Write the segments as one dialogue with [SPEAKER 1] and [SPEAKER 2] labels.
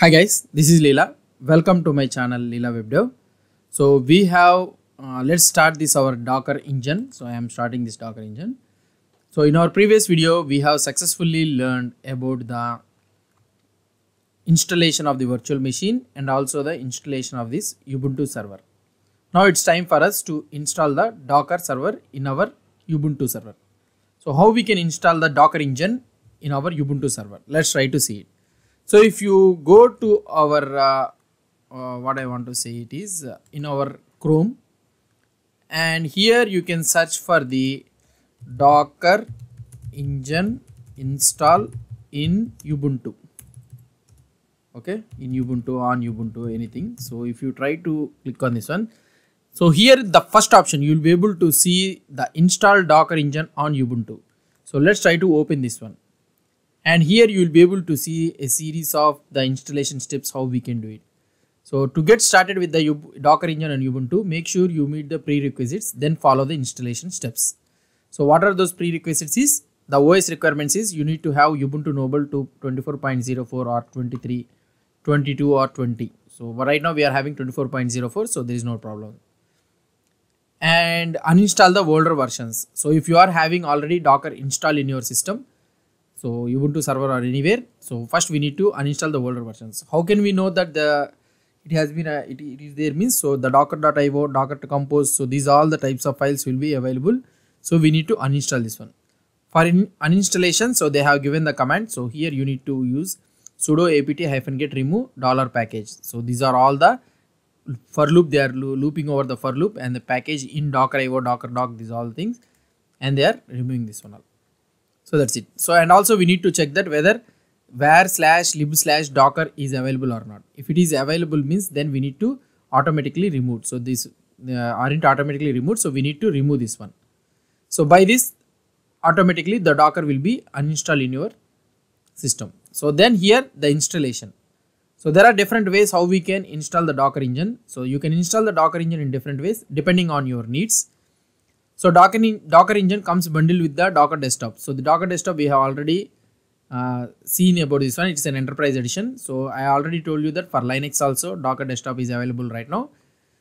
[SPEAKER 1] Hi guys, this is Leela. Welcome to my channel Leela Web Dev. So we have uh, let's start this our Docker engine. So I am starting this Docker engine. So in our previous video we have successfully learned about the installation of the virtual machine and also the installation of this Ubuntu server. Now it's time for us to install the Docker server in our Ubuntu server. So how we can install the Docker engine in our Ubuntu server? Let's try to see it. So if you go to our uh, uh, what I want to say it is uh, in our Chrome and here you can search for the Docker engine install in Ubuntu. Okay? In Ubuntu on Ubuntu anything. So if you try to click on this one. So here the first option you will be able to see the install Docker engine on Ubuntu. So let's try to open this one and here you will be able to see a series of the installation steps how we can do it. So to get started with the docker engine and ubuntu make sure you meet the prerequisites then follow the installation steps. So what are those prerequisites is the os requirements is you need to have ubuntu noble to 24.04 or 23 22 or 20 so right now we are having 24.04 so there is no problem. And uninstall the older versions. So if you are having already docker installed in your system so ubuntu server or anywhere? So first we need to uninstall the older versions. How can we know that the it has been a, it, it is there means so the docker.io docker to compose so these all the types of files will be available. So we need to uninstall this one. For in, uninstallation so they have given the command. So here you need to use sudo apt hyphen get remove dollar package. So these are all the for loop they are lo looping over the for loop and the package in docker io docker doc these all things. And they are removing this one all so that's it. So and also we need to check that whether var slash lib slash docker is available or not. If it is available means then we need to automatically remove. So this uh, aren't automatically removed so we need to remove this one. So by this automatically the docker will be uninstalled in your system. So then here the installation. So there are different ways how we can install the docker engine. So you can install the docker engine in different ways depending on your needs so Docker, Docker engine comes bundled with the Docker desktop. So the Docker desktop we have already uh, seen about this one. It's an enterprise edition. So I already told you that for Linux also Docker desktop is available right now.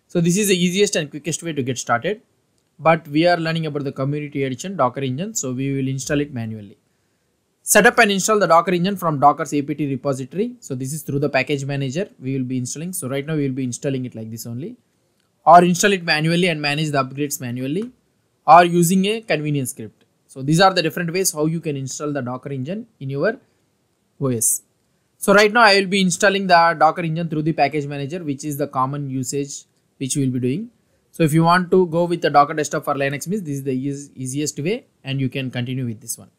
[SPEAKER 1] So this is the easiest and quickest way to get started. But we are learning about the community edition Docker engine. So we will install it manually. Set up and install the Docker engine from Docker's apt repository. So this is through the package manager we will be installing. So right now we will be installing it like this only. Or install it manually and manage the upgrades manually or using a convenience script. So these are the different ways how you can install the Docker engine in your OS. So right now I will be installing the Docker engine through the package manager which is the common usage which we will be doing. So if you want to go with the Docker desktop for Linux means this is the easiest way and you can continue with this one.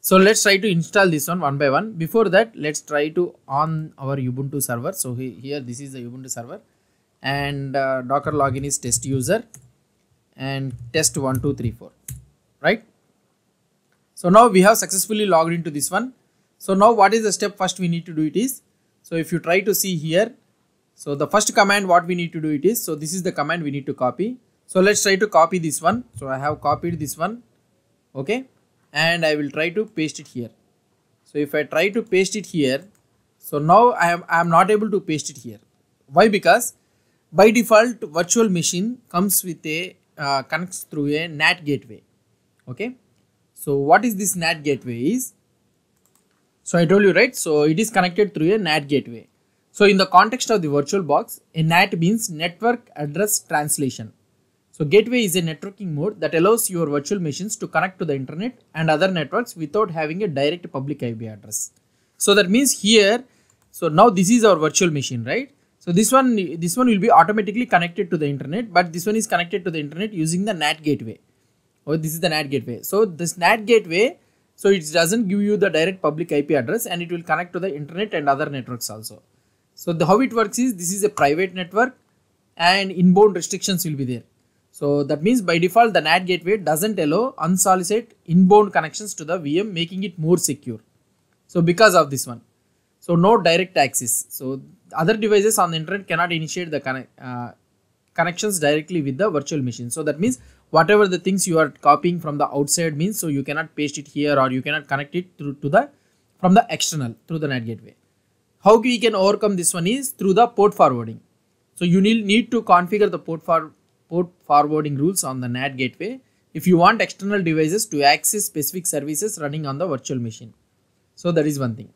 [SPEAKER 1] So let's try to install this one one by one. Before that let's try to on our Ubuntu server. So here this is the Ubuntu server and uh, Docker login is test user and test 1234 right? So now we have successfully logged into this one. So now what is the step first we need to do it is so if you try to see here so the first command what we need to do it is so this is the command we need to copy. So let's try to copy this one. So i have copied this one okay? And i will try to paste it here. So if i try to paste it here so now i am i am not able to paste it here. Why? Because by default virtual machine comes with a uh, connects through a NAT gateway. Okay. So what is this NAT gateway is? So I told you right. So it is connected through a NAT gateway. So in the context of the virtual box, a NAT means network address translation. So gateway is a networking mode that allows your virtual machines to connect to the internet and other networks without having a direct public IP address. So that means here, so now this is our virtual machine, right? So this one, this one will be automatically connected to the internet, but this one is connected to the internet using the NAT gateway. Oh, this is the NAT gateway. So this NAT gateway, so it doesn't give you the direct public IP address and it will connect to the internet and other networks also. So the, how it works is this is a private network and inbound restrictions will be there. So that means by default the NAT gateway doesn't allow unsolicited inbound connections to the VM making it more secure. So because of this one. So no direct access. So other devices on the internet cannot initiate the uh, connections directly with the virtual machine. So that means whatever the things you are copying from the outside means so you cannot paste it here or you cannot connect it through to the from the external through the NAT gateway. how we can overcome this one is through the port forwarding. So you need, need to configure the port, for, port forwarding rules on the NAT gateway if you want external devices to access specific services running on the virtual machine. So that is one thing.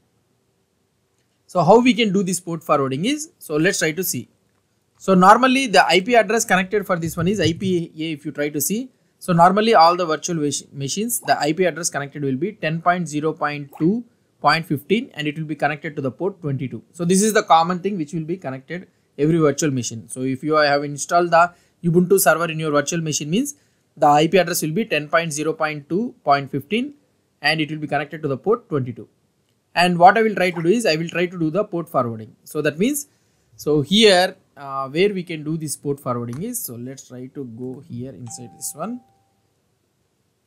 [SPEAKER 1] So how we can do this port forwarding is, so let's try to see. So normally the IP address connected for this one is IPA if you try to see. So normally all the virtual machines, the IP address connected will be 10.0.2.15 and it will be connected to the port 22. So this is the common thing which will be connected every virtual machine. So if you have installed the Ubuntu server in your virtual machine means the IP address will be 10.0.2.15 and it will be connected to the port 22. And what I will try to do is I will try to do the port forwarding. So that means, so here uh, where we can do this port forwarding is, so let's try to go here inside this one.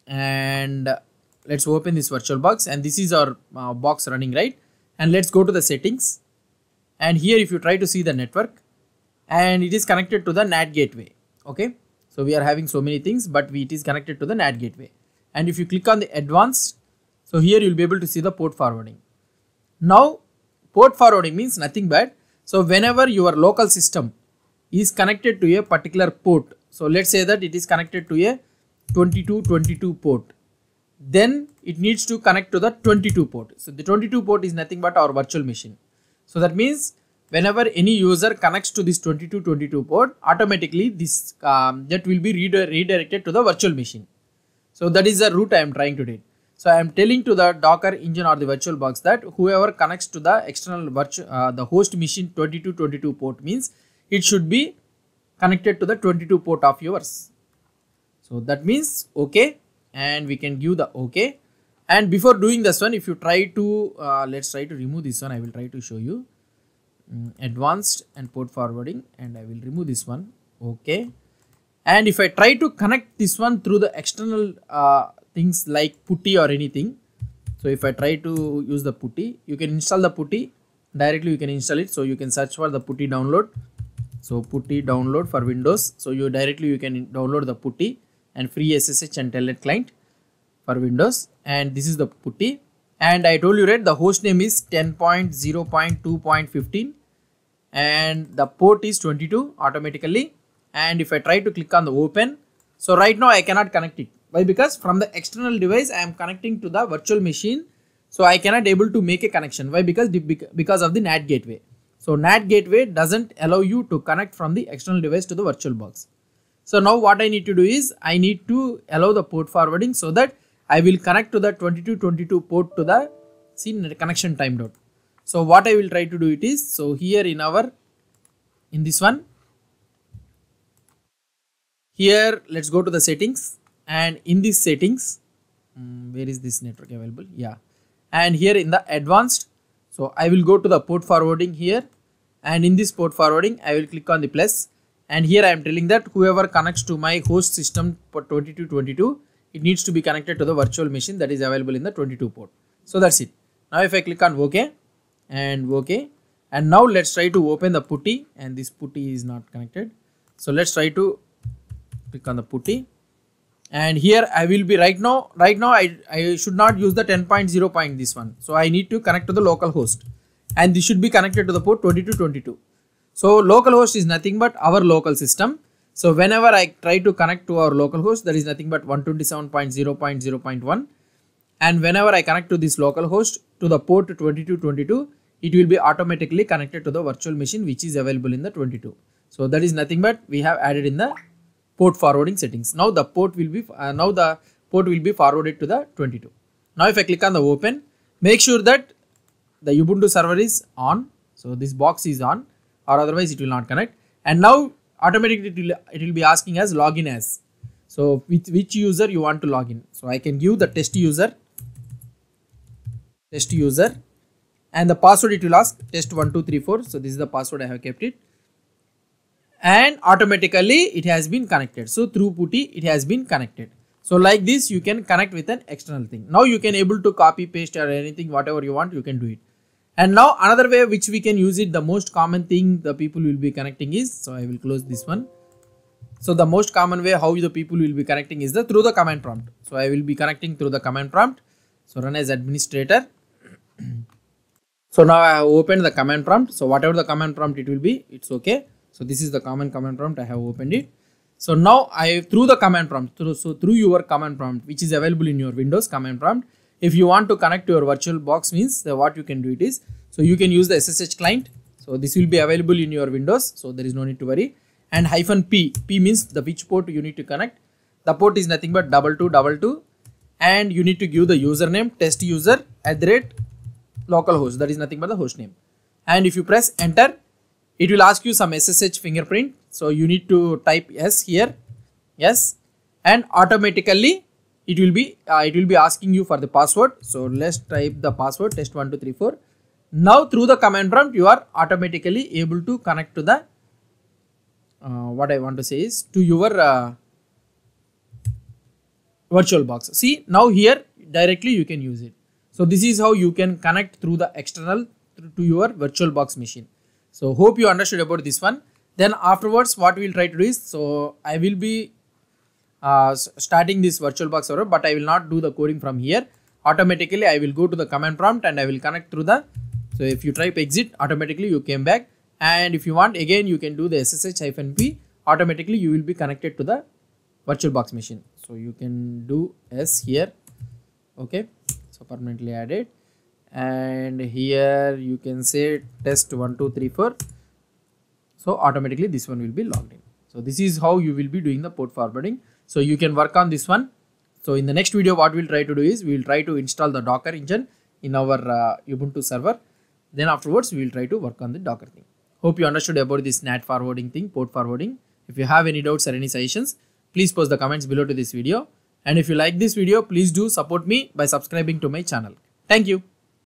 [SPEAKER 1] And let's open this virtual box. And this is our uh, box running right? And let's go to the settings. And here if you try to see the network and it is connected to the NAT gateway okay? So we are having so many things but it is connected to the NAT gateway. And if you click on the advanced so here you will be able to see the port forwarding now port forwarding means nothing but so whenever your local system is connected to a particular port so let's say that it is connected to a 2222 port then it needs to connect to the 22 port. So the 22 port is nothing but our virtual machine. So that means whenever any user connects to this 2222 port automatically this um, that will be redirected to the virtual machine. So that is the route i am trying to do so i am telling to the docker engine or the virtual box that whoever connects to the external virtual uh, the host machine 2222 port means it should be connected to the 22 port of yours. So that means okay and we can give the okay. And before doing this one if you try to uh, let's try to remove this one i will try to show you. Um, advanced and port forwarding and i will remove this one okay. And if i try to connect this one through the external uh, things like putty or anything. So if i try to use the putty you can install the putty directly you can install it. So you can search for the putty download. So putty download for windows. So you directly you can download the putty and free SSH and telnet client for Windows. And this is the putty and I told you right the host name is 10.0.2.15 and the port is 22 automatically. And if I try to click on the open so right now I cannot connect it why? Because from the external device I am connecting to the virtual machine so I cannot able to make a connection. Why? Because because of the NAT gateway. So NAT gateway doesn't allow you to connect from the external device to the virtual box. So now what I need to do is I need to allow the port forwarding so that I will connect to the 2222 port to the see connection time dot. So what I will try to do it is so here in our in this one here let's go to the settings and in these settings um, where is this network available? Yeah. And here in the advanced so I will go to the port forwarding here. And in this port forwarding I will click on the plus. And here I am telling that whoever connects to my host system for 2222 it needs to be connected to the virtual machine that is available in the 22 port. So that's it. Now if I click on OK and OK and now let's try to open the putty. And this putty is not connected. So let's try to click on the putty and here I will be right now right now I, I should not use the 10.0 point this one so I need to connect to the local host and this should be connected to the port 2222 so local host is nothing but our local system. So whenever I try to connect to our local host there is nothing but 127.0.0.1. And whenever I connect to this local host to the port 2222, it will be automatically connected to the virtual machine which is available in the 22. So that is nothing but we have added in the port forwarding settings. Now the port will be uh, now the port will be forwarded to the 22. Now if I click on the open, make sure that the Ubuntu server is on. So this box is on or otherwise it will not connect and now automatically it will, it will be asking us login as so with which user you want to log in so i can give the test user test user and the password it will ask test1234 so this is the password i have kept it and automatically it has been connected. So through putty it has been connected. So like this you can connect with an external thing. Now you can able to copy paste or anything whatever you want you can do it. And now another way which we can use it the most common thing the people will be connecting is so i will close this one. So the most common way how the people will be connecting is the through the command prompt. So i will be connecting through the command prompt. So run as administrator. So now i have opened the command prompt. So whatever the command prompt it will be it's okay so this is the common command prompt. I have opened it. So now i through the command prompt through, so through your command prompt which is available in your windows command prompt if you want to connect to your virtual box means what you can do it is so you can use the ssh client. So this will be available in your windows. So there is no need to worry. And hyphen p. P means the which port you need to connect. The port is nothing but double two double two. And you need to give the username test user at the rate localhost. That is nothing but the host name. And if you press enter it will ask you some ssh fingerprint. So you need to type yes here yes and automatically it will be uh, it will be asking you for the password. So let's type the password test 1234 now through the command prompt you are automatically able to connect to the uh, what i want to say is to your uh, virtual box. See now here directly you can use it. So this is how you can connect through the external to your virtual box machine so hope you understood about this one. Then afterwards what we'll try to do is so i will be uh, starting this virtual box server but i will not do the coding from here. Automatically i will go to the command prompt and i will connect through the so if you type exit automatically you came back. And if you want again you can do the ssh hyphen p. Automatically you will be connected to the virtual box machine. So you can do s here. Okay. So permanently added and here you can say test 1234 so automatically this one will be logged in. So this is how you will be doing the port forwarding. So you can work on this one. So in the next video what we'll try to do is we'll try to install the docker engine in our uh, ubuntu server. Then afterwards we will try to work on the docker thing. Hope you understood about this nat forwarding thing port forwarding. If you have any doubts or any suggestions please post the comments below to this video. And if you like this video, please do support me by subscribing to my channel. Thank you.